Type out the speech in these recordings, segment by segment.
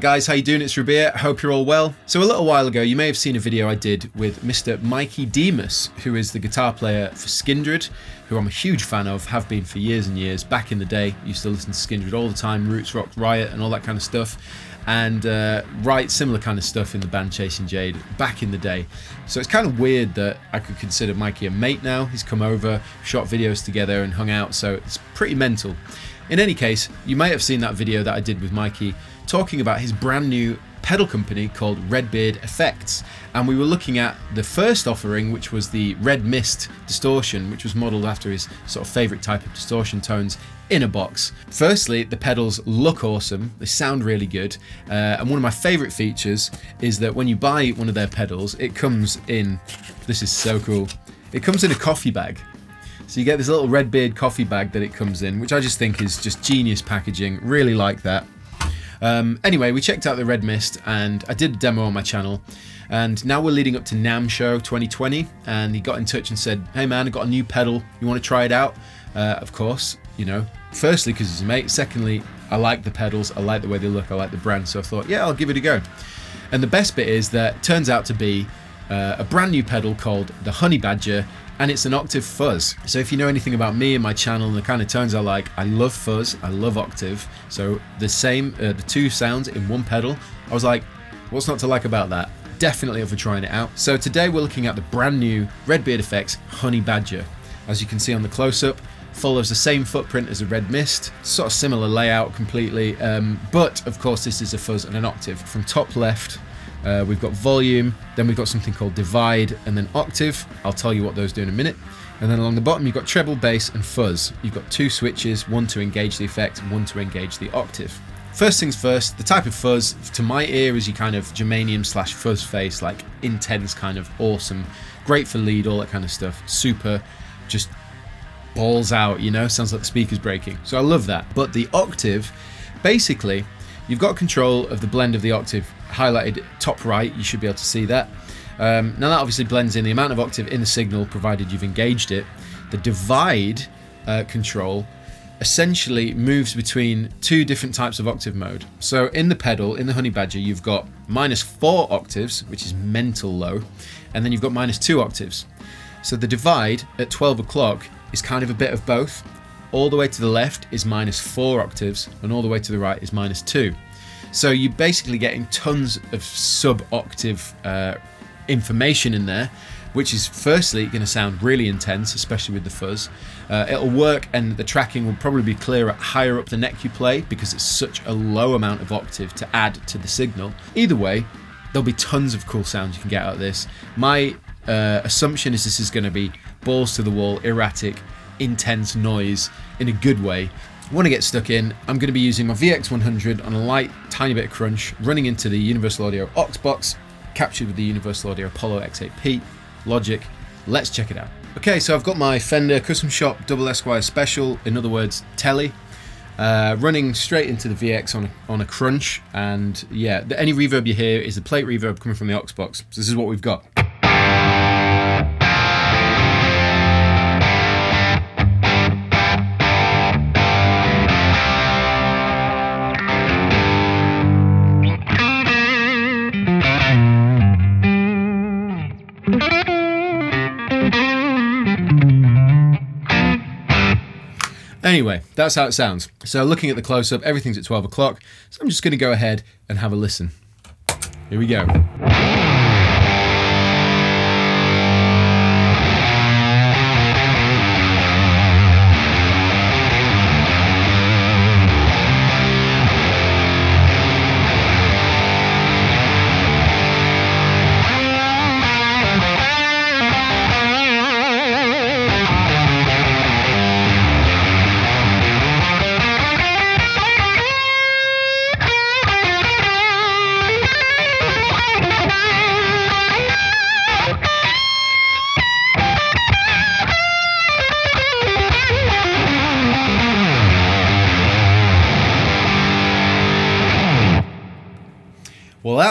Alright guys, how you doing? It's Rabea, hope you're all well. So a little while ago you may have seen a video I did with Mr. Mikey Demus, who is the guitar player for Skindred, who I'm a huge fan of, have been for years and years. Back in the day, used to listen to Skindred all the time, Roots Rock Riot and all that kind of stuff. And uh, write similar kind of stuff in the band Chasing Jade back in the day. So it's kind of weird that I could consider Mikey a mate now. He's come over, shot videos together and hung out, so it's pretty mental. In any case, you may have seen that video that I did with Mikey talking about his brand new pedal company called Redbeard Effects. And we were looking at the first offering, which was the Red Mist distortion, which was modeled after his sort of favorite type of distortion tones in a box. Firstly, the pedals look awesome, they sound really good, uh, and one of my favorite features is that when you buy one of their pedals, it comes in, this is so cool, it comes in a coffee bag. So you get this little Redbeard coffee bag that it comes in, which I just think is just genius packaging, really like that. Um, anyway, we checked out the Red Mist and I did a demo on my channel. And now we're leading up to NAMM Show 2020. And he got in touch and said, Hey man, I got a new pedal. You want to try it out? Uh, of course, you know, firstly, because he's a mate. Secondly, I like the pedals. I like the way they look. I like the brand. So I thought, yeah, I'll give it a go. And the best bit is that turns out to be uh, a brand new pedal called the Honey Badger and it's an octave fuzz. So if you know anything about me and my channel and the kind of tones I like, I love fuzz, I love octave. So the same, uh, the two sounds in one pedal, I was like, what's not to like about that? Definitely over trying it out. So today we're looking at the brand new Redbeard Effects Honey Badger. As you can see on the close-up, follows the same footprint as a Red Mist, sort of similar layout completely, um, but of course this is a fuzz and an octave. From top left, uh, we've got volume, then we've got something called divide, and then octave. I'll tell you what those do in a minute. And then along the bottom, you've got treble, bass, and fuzz. You've got two switches, one to engage the effect, one to engage the octave. First things first, the type of fuzz to my ear is your kind of germanium slash fuzz face, like intense, kind of awesome, great for lead, all that kind of stuff. Super, just balls out, you know, sounds like the speaker's breaking. So I love that. But the octave, basically, you've got control of the blend of the octave highlighted top right, you should be able to see that. Um, now that obviously blends in the amount of octave in the signal provided you've engaged it. The divide uh, control essentially moves between two different types of octave mode. So in the pedal, in the Honey Badger, you've got minus four octaves, which is mental low, and then you've got minus two octaves. So the divide at 12 o'clock is kind of a bit of both. All the way to the left is minus four octaves, and all the way to the right is minus two. So you're basically getting tons of sub-octave uh, information in there, which is firstly going to sound really intense, especially with the fuzz. Uh, it'll work and the tracking will probably be clearer higher up the neck you play because it's such a low amount of octave to add to the signal. Either way, there'll be tons of cool sounds you can get out of this. My uh, assumption is this is going to be balls to the wall, erratic, intense noise in a good way want to get stuck in, I'm going to be using my VX100 on a light, tiny bit of crunch, running into the Universal Audio OX box, captured with the Universal Audio Apollo X8P, Logic. Let's check it out. Okay, so I've got my Fender Custom Shop Double Esquire Special, in other words, Telly, uh, running straight into the VX on a, on a crunch, and yeah, the, any reverb you hear is the plate reverb coming from the OX box. So this is what we've got. Anyway, that's how it sounds. So looking at the close-up, everything's at 12 o'clock. So I'm just going to go ahead and have a listen. Here we go.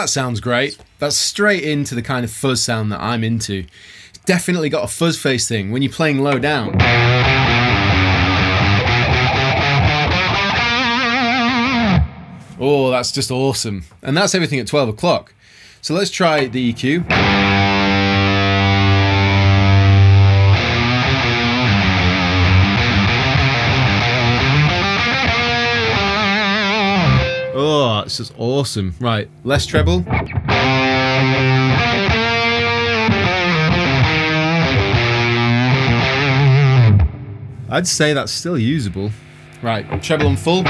That sounds great. That's straight into the kind of fuzz sound that I'm into. Definitely got a fuzz face thing when you're playing low down. Oh, that's just awesome. And that's everything at 12 o'clock. So let's try the EQ. Awesome. Right, less treble. I'd say that's still usable. Right, treble on full.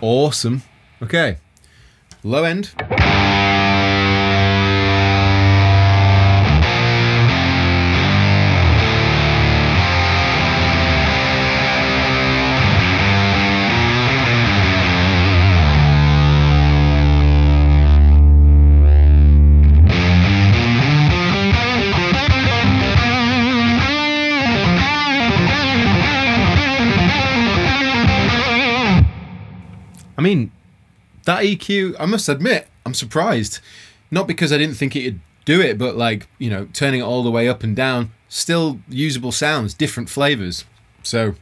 Awesome. Okay. Low end. I mean, that EQ, I must admit, I'm surprised. Not because I didn't think it'd do it, but like, you know, turning it all the way up and down, still usable sounds, different flavors. So,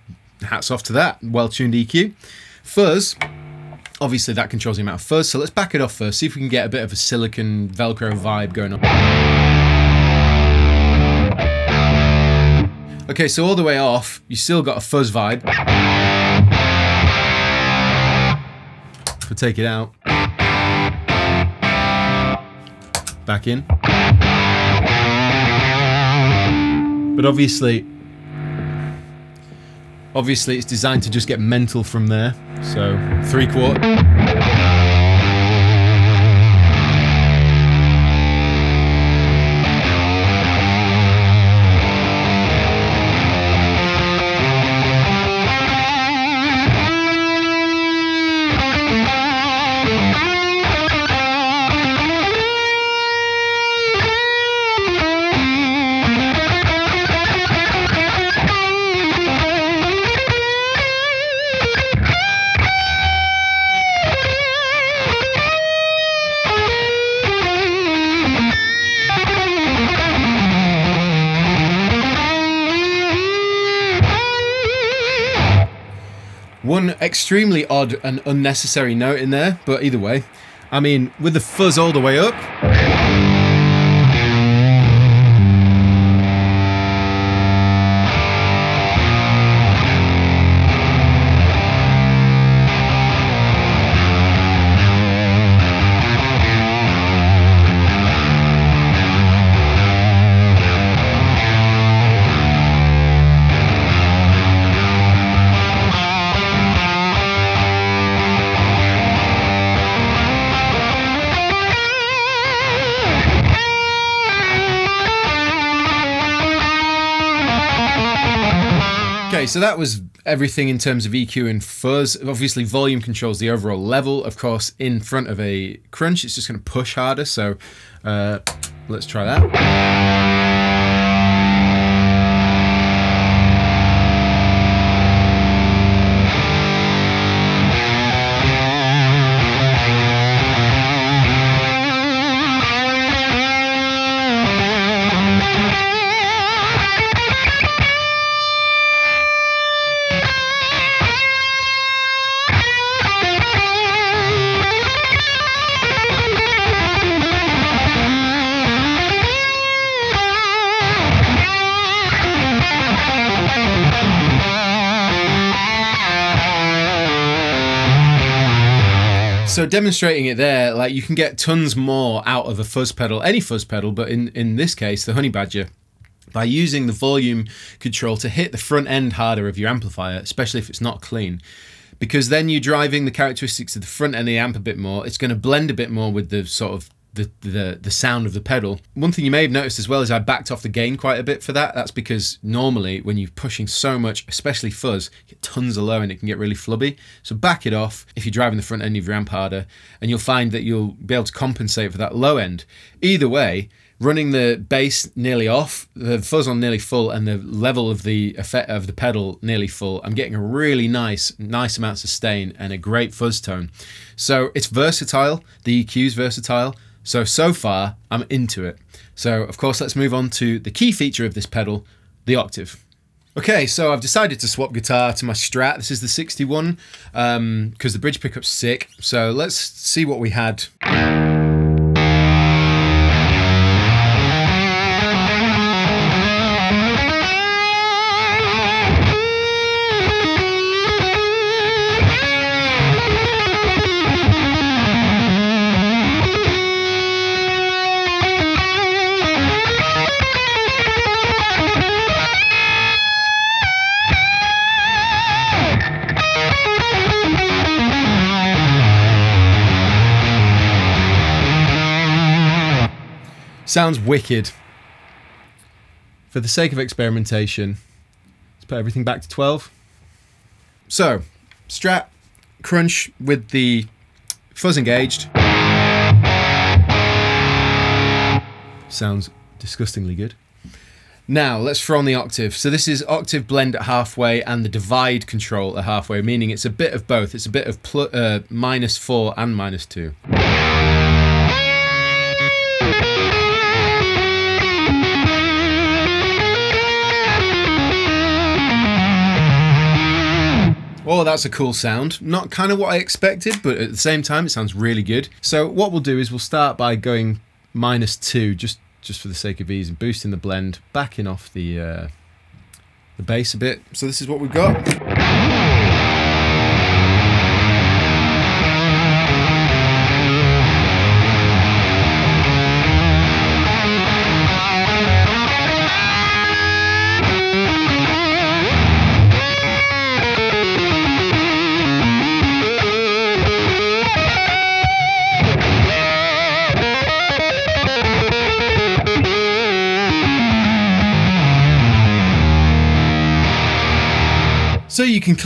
hats off to that. Well tuned EQ. Fuzz, obviously that controls the amount of fuzz. So let's back it off first, see if we can get a bit of a silicon Velcro vibe going on. Okay, so all the way off, you still got a fuzz vibe. We'll take it out. Back in. But obviously, obviously it's designed to just get mental from there. So three quart. One extremely odd and unnecessary note in there, but either way. I mean, with the fuzz all the way up. So that was everything in terms of EQ and fuzz. Obviously, volume controls the overall level. Of course, in front of a crunch, it's just going to push harder. So uh, let's try that. So demonstrating it there, like you can get tons more out of a fuzz pedal, any fuzz pedal, but in, in this case, the Honey Badger, by using the volume control to hit the front end harder of your amplifier, especially if it's not clean. Because then you're driving the characteristics of the front end of the amp a bit more. It's going to blend a bit more with the sort of the, the the sound of the pedal. One thing you may have noticed as well is I backed off the gain quite a bit for that. That's because normally when you're pushing so much, especially fuzz, get tons of low and it can get really flubby. So back it off if you're driving the front end of your amp harder, and you'll find that you'll be able to compensate for that low end. Either way, running the bass nearly off, the fuzz on nearly full, and the level of the effect of the pedal nearly full, I'm getting a really nice, nice amount of sustain and a great fuzz tone. So it's versatile. The EQ is versatile. So so far, I'm into it. So of course, let's move on to the key feature of this pedal, the octave. Okay, so I've decided to swap guitar to my Strat. This is the 61 because um, the bridge pickup's sick. So let's see what we had. Sounds wicked. For the sake of experimentation, let's put everything back to 12. So, Strat, crunch with the fuzz engaged. Sounds disgustingly good. Now, let's throw on the octave. So this is octave blend at halfway and the divide control at halfway, meaning it's a bit of both. It's a bit of uh, minus four and minus two. Oh, that's a cool sound. Not kind of what I expected, but at the same time, it sounds really good. So what we'll do is we'll start by going minus two, just just for the sake of ease, and boosting the blend, backing off the uh, the bass a bit. So this is what we've got.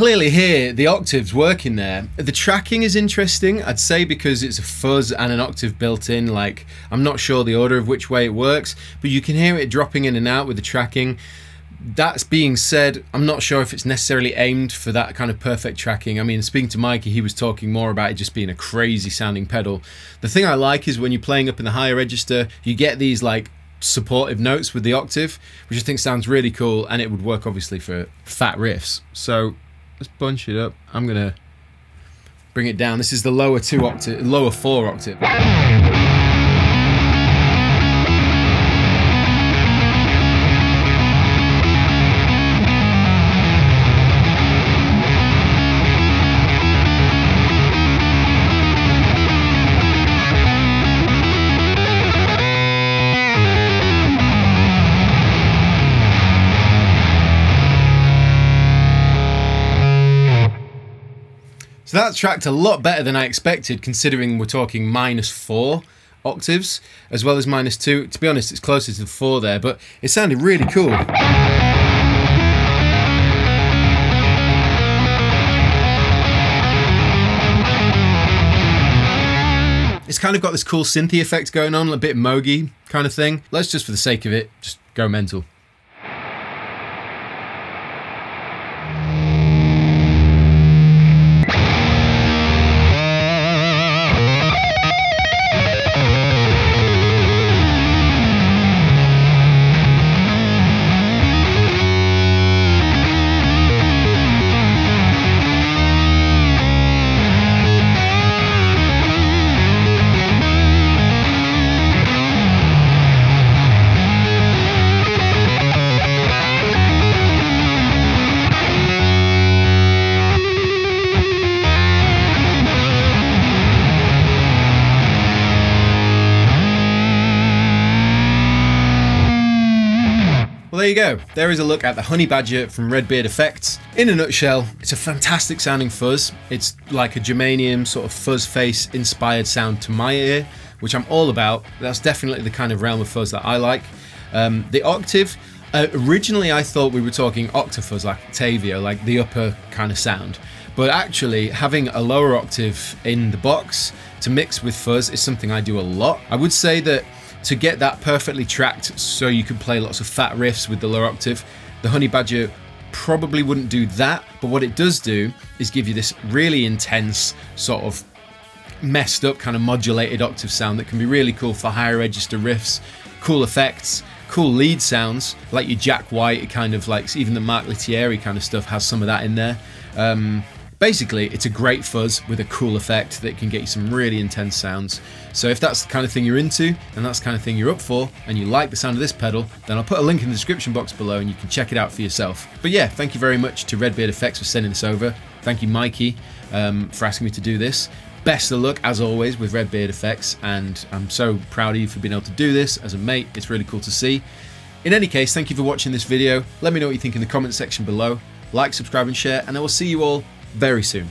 Clearly hear the octaves working there. The tracking is interesting, I'd say, because it's a fuzz and an octave built in. Like, I'm not sure the order of which way it works, but you can hear it dropping in and out with the tracking. That's being said, I'm not sure if it's necessarily aimed for that kind of perfect tracking. I mean, speaking to Mikey, he was talking more about it just being a crazy sounding pedal. The thing I like is when you're playing up in the higher register, you get these like supportive notes with the octave, which I think sounds really cool, and it would work obviously for fat riffs. So let's bunch it up. I'm gonna bring it down. This is the lower two octave, lower four octave. That tracked a lot better than I expected, considering we're talking minus four octaves as well as minus two. To be honest, it's closer to the four there, but it sounded really cool. It's kind of got this cool synthy effect going on, a bit Mogi kind of thing. Let's just, for the sake of it, just go mental. Well, there you go. There is a look at the Honey Badger from Redbeard Effects. In a nutshell, it's a fantastic sounding fuzz. It's like a germanium sort of fuzz face inspired sound to my ear, which I'm all about. That's definitely the kind of realm of fuzz that I like. Um, the octave, uh, originally I thought we were talking octafuzz, like Tavia, like the upper kind of sound. But actually, having a lower octave in the box to mix with fuzz is something I do a lot. I would say that to get that perfectly tracked so you can play lots of fat riffs with the low octave. The Honey Badger probably wouldn't do that, but what it does do is give you this really intense sort of messed up kind of modulated octave sound that can be really cool for higher register riffs, cool effects, cool lead sounds like your Jack White kind of like even the Mark Lettieri kind of stuff has some of that in there. Um, basically, it's a great fuzz with a cool effect that can get you some really intense sounds. So if that's the kind of thing you're into and that's the kind of thing you're up for and you like the sound of this pedal, then I'll put a link in the description box below and you can check it out for yourself. But yeah, thank you very much to Redbeard Effects for sending this over. Thank you, Mikey, um, for asking me to do this. Best of luck, as always, with Redbeard Effects, and I'm so proud of you for being able to do this as a mate. It's really cool to see. In any case, thank you for watching this video. Let me know what you think in the comment section below. Like, subscribe, and share, and I will see you all very soon.